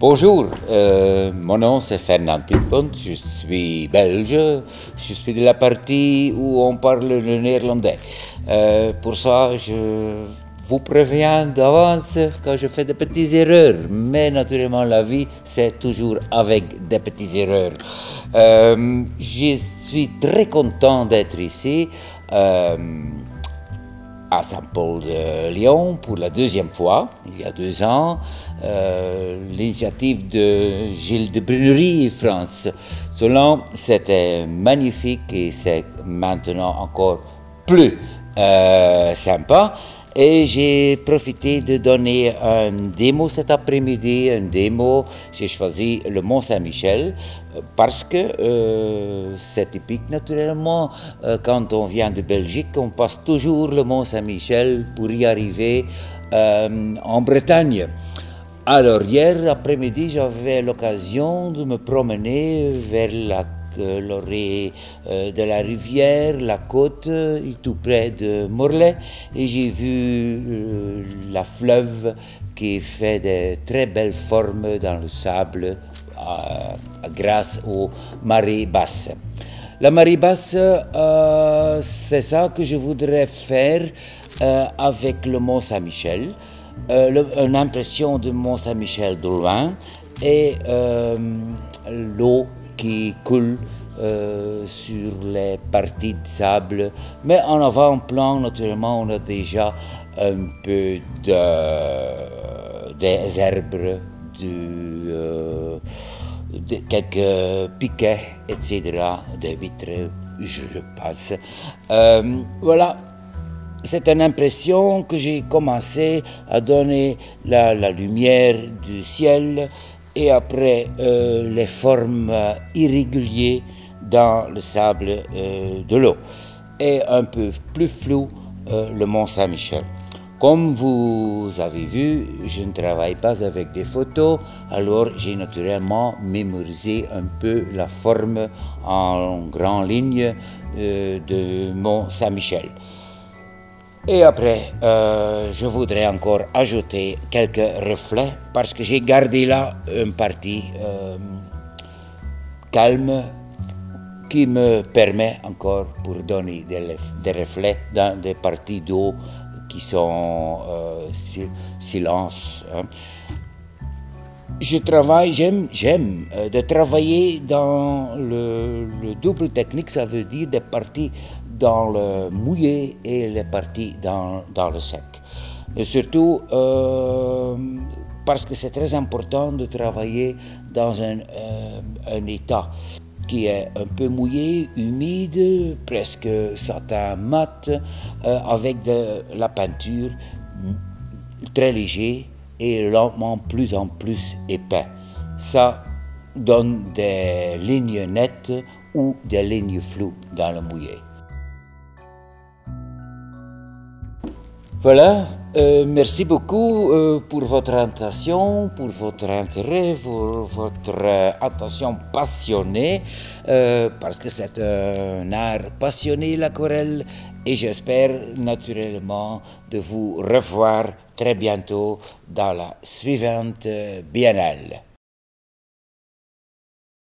Bonjour, euh, mon nom c'est Fernand Tilpont, je suis belge, je suis de la partie où on parle le néerlandais. Euh, pour ça, je vous préviens d'avance quand je fais des petites erreurs, mais naturellement la vie c'est toujours avec des petites erreurs. Euh, je suis très content d'être ici à Saint-Paul de Lyon pour la deuxième fois, il y a deux ans, euh, l'initiative de Gilles de Brunerie France. Selon, c'était magnifique et c'est maintenant encore plus euh, sympa. Et j'ai profité de donner un démo cet après-midi, un démo, j'ai choisi le Mont Saint-Michel, parce que euh, c'est typique naturellement, euh, quand on vient de Belgique, on passe toujours le Mont Saint-Michel pour y arriver euh, en Bretagne. Alors hier après-midi, j'avais l'occasion de me promener vers la l'orée de la rivière, la côte, tout près de Morlaix, et j'ai vu la fleuve qui fait de très belles formes dans le sable grâce aux marées basses. La marée basse, euh, c'est ça que je voudrais faire euh, avec le Mont Saint-Michel. Euh, une impression du Mont Saint-Michel de loin et l'eau qui coule sur les parties de sable. Mais en avant-plan, naturellement, on a déjà un peu de, des herbes, de quelques piquets, etc., des vitres, je passe. Euh, voilà, c'est une impression que j'ai commencé à donner la, la, lumière du ciel et après euh, les formes irrégulières dans le sable euh, de l'eau et un peu plus flou le Mont Saint-Michel. Comme vous avez vu, je ne travaille pas avec des photos, alors j'ai naturellement mémorisé un peu la forme en grande ligne euh, de Mont Saint-Michel. Et après, euh, je voudrais encore ajouter quelques reflets parce que j'ai gardé là une partie euh, calme qui me permet encore pour donner des, reflets dans des parties d'eau qui sont euh, silence. Hein. Je travaille, j'aime, j'aime euh, de travailler dans le, double technique, ça veut dire des parties dans le mouillé et les parties dans, dans le sec. Surtout euh, parce que c'est très important de travailler dans un, un état qui est un peu mouillé, humide, presque satin mat, euh, avec de la peinture très léger et lentement plus en plus épais. Ça donne des lignes nettes ou des lignes floues dans le mouillé. Voilà, euh, merci beaucoup euh, pour votre attention, pour votre intérêt, pour votre euh, attention passionnée, parce que c'est un art passionné, l'aquarelle, et j'espère naturellement de vous revoir très bientôt dans la suivante biennale.